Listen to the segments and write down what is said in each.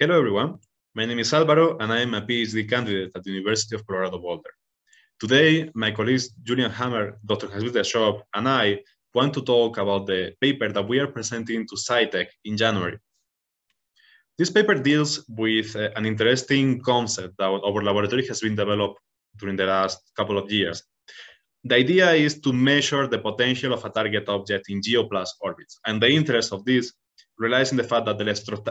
Hello, everyone. My name is Alvaro, and I am a PhD candidate at the University of Colorado Boulder. Today, my colleagues Julian Hammerl, Dr. Hanspeter Schaub, and I want to talk about the paper that we are presenting to SciTech in January. This paper deals with uh, an interesting concept that our laboratory has been developed during the last couple of years. The idea is to measure the potential of a target object in GeoPlus orbits. And the interest of this relies in the fact that the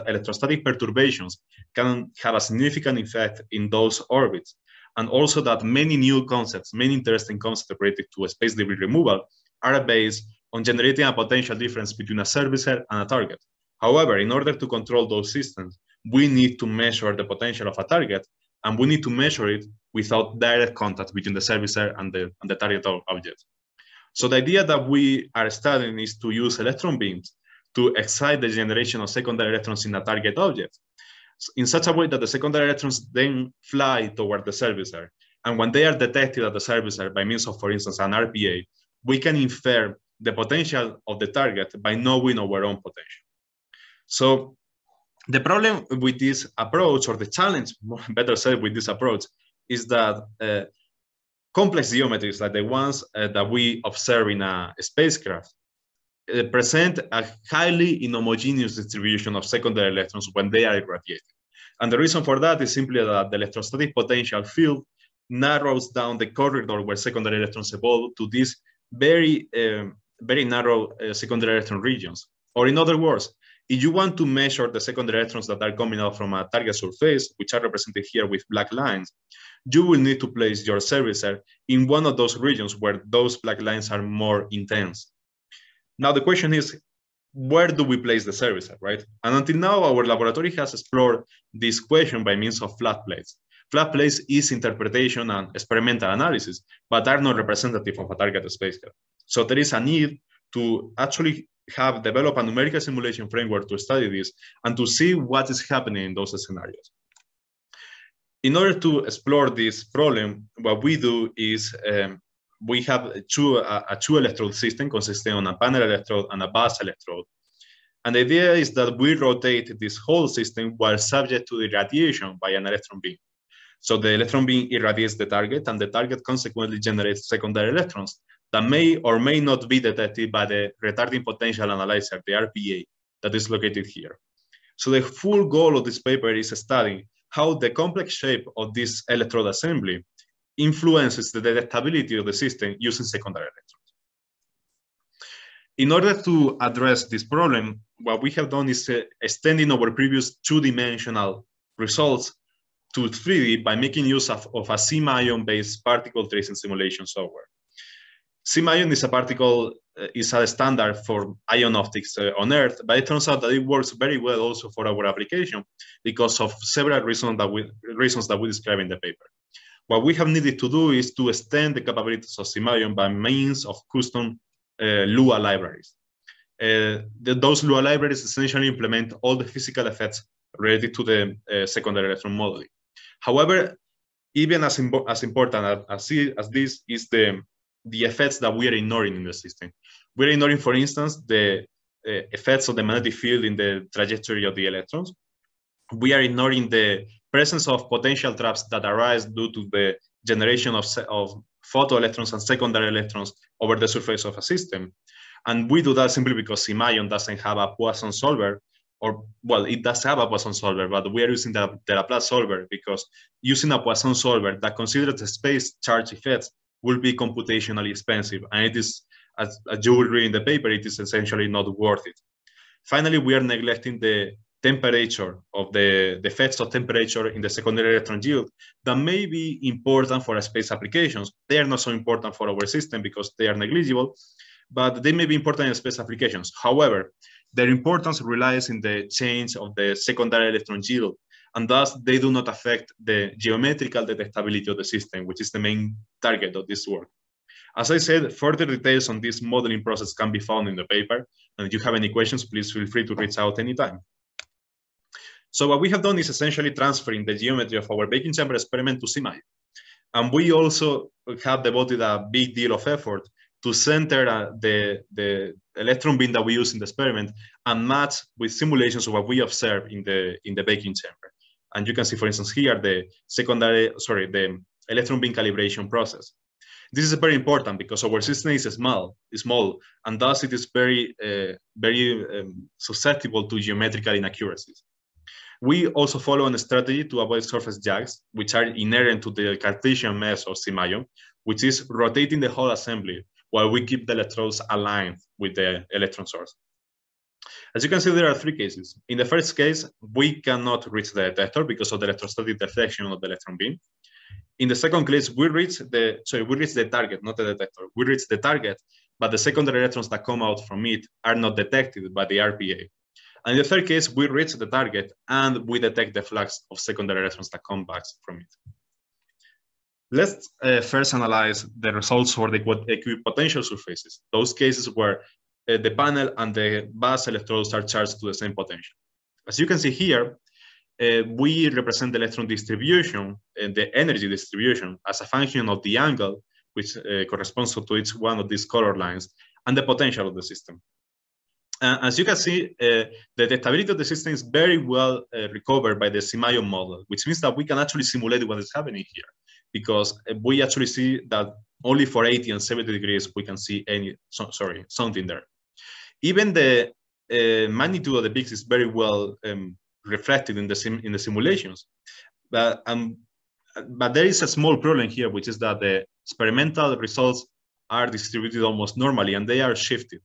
electrostatic perturbations can have a significant effect in those orbits. And also that many new concepts, many interesting concepts related to space debris removal are based on generating a potential difference between a servicer and a target. However, in order to control those systems, we need to measure the potential of a target and we need to measure it without direct contact between the servicer and the, and the target object. So the idea that we are studying is to use electron beams to excite the generation of secondary electrons in a target object in such a way that the secondary electrons then fly toward the servicer. And when they are detected at the servicer by means of, for instance, an RPA, we can infer the potential of the target by knowing our own potential. So the problem with this approach, or the challenge, better said, with this approach, is that uh, complex geometries like the ones uh, that we observe in a spacecraft present a highly inhomogeneous distribution of secondary electrons when they are irradiated. And the reason for that is simply that the electrostatic potential field narrows down the corridor where secondary electrons evolve to these very, um, very narrow uh, secondary electron regions. Or in other words, if you want to measure the secondary electrons that are coming out from a target surface, which are represented here with black lines, you will need to place your servicer in one of those regions where those black lines are more intense. Now the question is, where do we place the servicer, right? And until now, our laboratory has explored this question by means of flat plates. Flat plates is interpretation and experimental analysis, but are not representative of a target spacecraft. So there is a need to actually have developed a numerical simulation framework to study this and to see what is happening in those scenarios. In order to explore this problem, what we do is um, we have two, a, a two electrode system consisting on a panel electrode and a bus electrode. And the idea is that we rotate this whole system while subject to the radiation by an electron beam. So the electron beam irradiates the target and the target consequently generates secondary electrons that may or may not be detected by the retarding potential analyzer, the RPA, that is located here. So the full goal of this paper is studying how the complex shape of this electrode assembly influences the detectability of the system using secondary electrons. In order to address this problem, what we have done is uh, extending our previous two-dimensional results to 3D by making use of, of a SIMION-based particle tracing simulation software. SIMION is a particle, uh, is a standard for ion optics uh, on Earth, but it turns out that it works very well also for our application because of several reasons that we, reasons that we describe in the paper. What we have needed to do is to extend the capabilities of SIMION by means of custom uh, Lua libraries. Uh, the, those Lua libraries essentially implement all the physical effects related to the uh, secondary electron modeling. However, even as, as important as, as this is the the effects that we are ignoring in the system. We're ignoring, for instance, the uh, effects of the magnetic field in the trajectory of the electrons. We are ignoring the presence of potential traps that arise due to the generation of, of photoelectrons and secondary electrons over the surface of a system. And we do that simply because SIMION doesn't have a Poisson solver, or well, it does have a Poisson solver, but we are using the, the Laplace solver because using a Poisson solver that considers the space charge effects will be computationally expensive. And it is, as, as you will read in the paper, it is essentially not worth it. Finally, we are neglecting the temperature of the, the effects of temperature in the secondary electron yield that may be important for space applications. They are not so important for our system because they are negligible, but they may be important in space applications. However, their importance relies in the change of the secondary electron yield and thus they do not affect the geometrical detectability of the system, which is the main target of this work. As I said, further details on this modeling process can be found in the paper, and if you have any questions, please feel free to reach out anytime. So what we have done is essentially transferring the geometry of our baking chamber experiment to SIMION. And we also have devoted a big deal of effort to center uh, the, the electron beam that we use in the experiment and match with simulations of what we observe in the, in the baking chamber. And you can see, for instance, here, the secondary, sorry, the electron beam calibration process. This is very important because our system is small, small, and thus it is very, uh, very um, susceptible to geometrical inaccuracies. We also follow a strategy to avoid surface jags, which are inherent to the Cartesian mesh of SIMION, which is rotating the whole assembly while we keep the electrodes aligned with the electron source. As you can see, there are three cases. In the first case, we cannot reach the detector because of the electrostatic deflection of the electron beam. In the second case, we reach the sorry, we reach the target, not the detector. We reach the target, but the secondary electrons that come out from it are not detected by the RPA. And in the third case, we reach the target and we detect the flux of secondary electrons that come back from it. Let's uh, first analyze the results for the equipotential surfaces, those cases where uh, the panel and the bus electrodes are charged to the same potential. As you can see here, uh, we represent the electron distribution and the energy distribution as a function of the angle, which uh, corresponds to each one of these color lines, and the potential of the system. Uh, as you can see, uh, the detectability of the system is very well uh, recovered by the SIMION model, which means that we can actually simulate what is happening here, because uh, we actually see that only for 80 and 70 degrees, we can see any, so, sorry, something there. Even the magnitude of the peaks is very well um, reflected in the sim in the simulations. But um, but there is a small problem here, which is that the experimental results are distributed almost normally and they are shifted.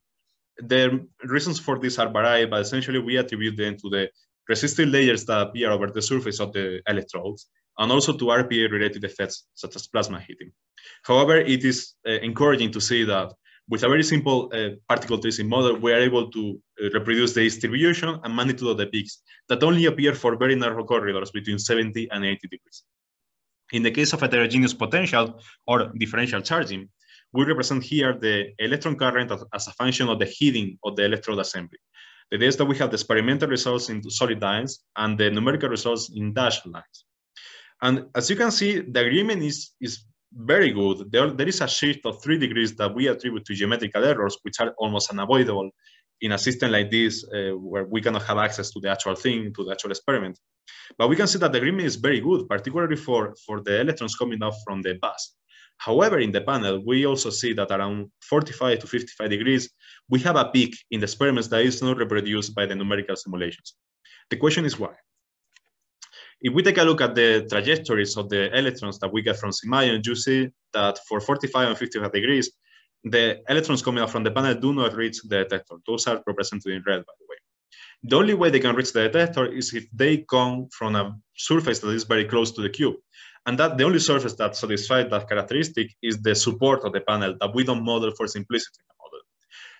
The reasons for this are varied, but essentially we attribute them to the resistive layers that appear over the surface of the electrodes and also to RPA related effects such as plasma heating. However, it is uh, encouraging to see that with a very simple uh, particle tracing model, we are able to uh, reproduce the distribution and magnitude of the peaks that only appear for very narrow corridors between 70 and 80 degrees. In the case of heterogeneous potential or differential charging, we represent here the electron current as a function of the heating of the electrode assembly. The idea is that we have the experimental results in solid lines and the numerical results in dashed lines. And as you can see, the agreement is, is very good. There, there is a shift of three degrees that we attribute to geometrical errors, which are almost unavoidable in a system like this, uh, where we cannot have access to the actual thing, to the actual experiment. But we can see that the agreement is very good, particularly for, for the electrons coming off from the bus. However, in the panel, we also see that around 45 to 55 degrees, we have a peak in the experiments that is not reproduced by the numerical simulations. The question is why? If we take a look at the trajectories of the electrons that we get from SIMION, you see that for 45 and 55 degrees, the electrons coming out from the panel do not reach the detector. Those are represented in red, by the way. The only way they can reach the detector is if they come from a surface that is very close to the cube. And that the only surface that satisfies that characteristic is the support of the panel that we don't model for simplicity in the model.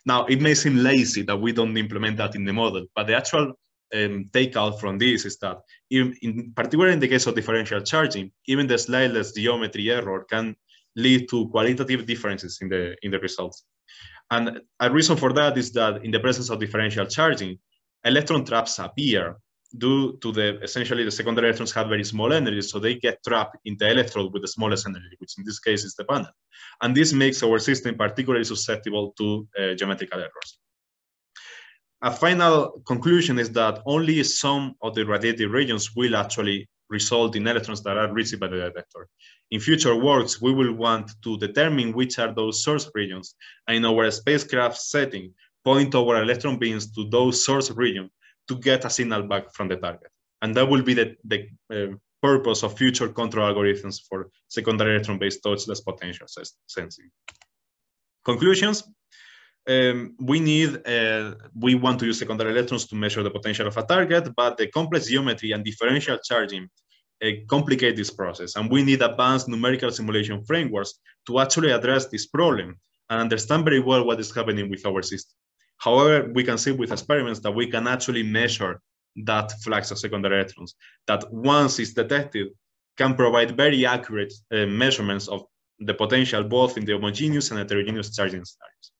Now, it may seem lazy that we don't implement that in the model, but the actual um, take out from this is that, in, in particular in the case of differential charging, even the slightest geometry error can lead to qualitative differences in the in the results. And a reason for that is that in the presence of differential charging, electron traps appear due to the essentially the secondary electrons have very small energy, so they get trapped in the electrode with the smallest energy, which in this case is the panel. And this makes our system particularly susceptible to uh, geometrical errors a final conclusion is that only some of the radiative regions will actually result in electrons that are received by the detector. In future works, we will want to determine which are those source regions, and in our spacecraft setting, point our electron beams to those source regions to get a signal back from the target. And that will be the, the uh, purpose of future control algorithms for secondary electron-based touchless potential sensing. Conclusions, um, we need, uh, we want to use secondary electrons to measure the potential of a target, but the complex geometry and differential charging uh, complicate this process. And we need advanced numerical simulation frameworks to actually address this problem and understand very well what is happening with our system. However, we can see with experiments that we can actually measure that flux of secondary electrons that once it's detected can provide very accurate uh, measurements of the potential both in the homogeneous and heterogeneous charging scenarios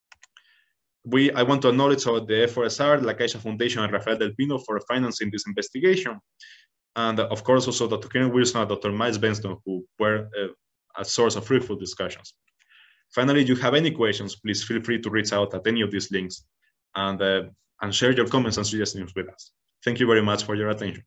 we, I want to acknowledge the FOSR, La Caixa Foundation, and Rafael Del Pino for financing this investigation. And of course, also Dr. Kieran Wilson and Dr. Miles Bengtson, who were uh, a source of fruitful discussions. Finally, if you have any questions, please feel free to reach out at any of these links and, uh, and share your comments and suggestions with us. Thank you very much for your attention.